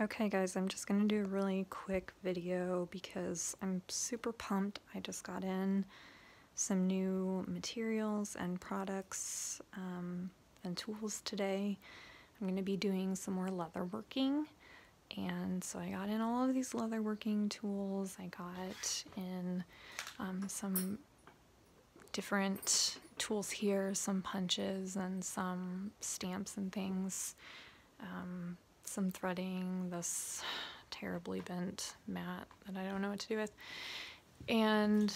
Okay guys, I'm just gonna do a really quick video because I'm super pumped. I just got in some new materials and products um, and tools today. I'm gonna be doing some more leather working and so I got in all of these leather working tools. I got in um, some different tools here, some punches and some stamps and things. Um, some threading, this terribly bent mat that I don't know what to do with. And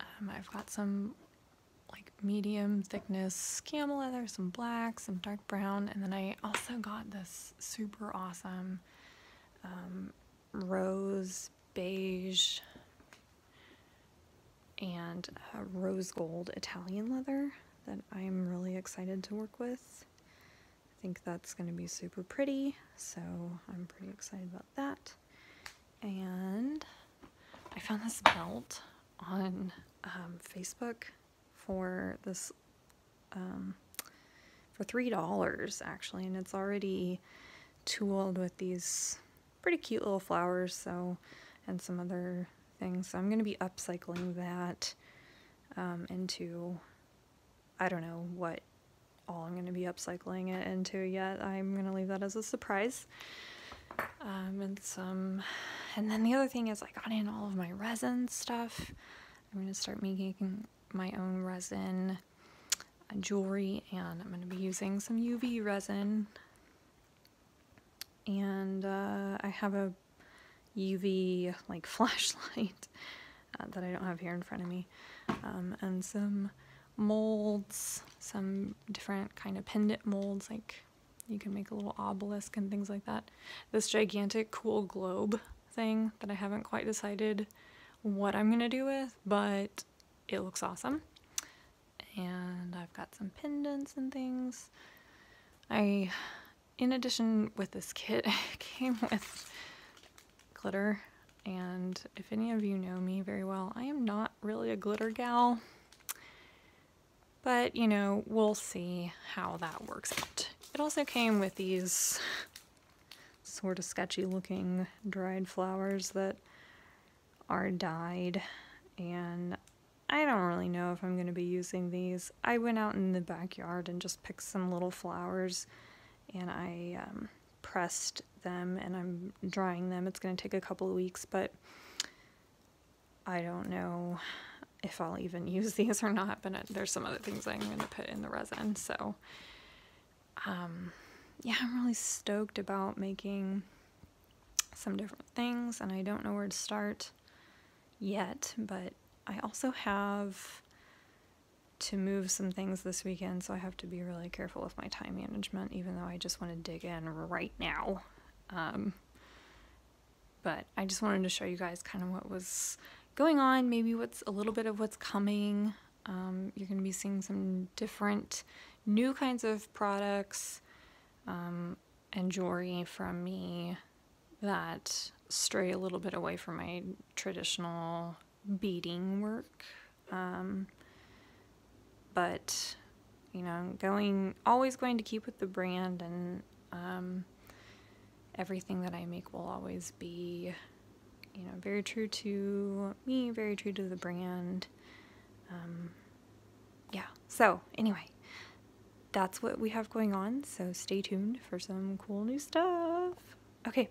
um, I've got some like medium thickness camel leather, some black, some dark brown, and then I also got this super awesome um, rose beige and rose gold Italian leather that I'm really excited to work with think that's going to be super pretty, so I'm pretty excited about that. And I found this belt on um, Facebook for this um, for three dollars actually, and it's already tooled with these pretty cute little flowers. So and some other things. So I'm going to be upcycling that um, into I don't know what all I'm going to be upcycling it into yet. I'm going to leave that as a surprise. Um, and some, and then the other thing is I got in all of my resin stuff. I'm going to start making my own resin uh, jewelry and I'm going to be using some UV resin. And uh, I have a UV like flashlight uh, that I don't have here in front of me. Um, and some molds, some different kind of pendant molds, like you can make a little obelisk and things like that. This gigantic cool globe thing that I haven't quite decided what I'm gonna do with, but it looks awesome. And I've got some pendants and things. I, in addition with this kit, came with glitter. And if any of you know me very well, I am not really a glitter gal. But, you know, we'll see how that works out. It also came with these sort of sketchy looking dried flowers that are dyed and I don't really know if I'm going to be using these. I went out in the backyard and just picked some little flowers and I um, pressed them and I'm drying them. It's going to take a couple of weeks, but I don't know if I'll even use these or not, but there's some other things I'm going to put in the resin. So, um, yeah, I'm really stoked about making some different things, and I don't know where to start yet, but I also have to move some things this weekend, so I have to be really careful with my time management, even though I just want to dig in right now. Um, but I just wanted to show you guys kind of what was going on, maybe what's a little bit of what's coming. Um, you're going to be seeing some different new kinds of products um, and jewelry from me that stray a little bit away from my traditional beading work. Um, but, you know, I'm going, always going to keep with the brand and um, everything that I make will always be very true to me, very true to the brand. Um, yeah, so anyway, that's what we have going on. So stay tuned for some cool new stuff. Okay,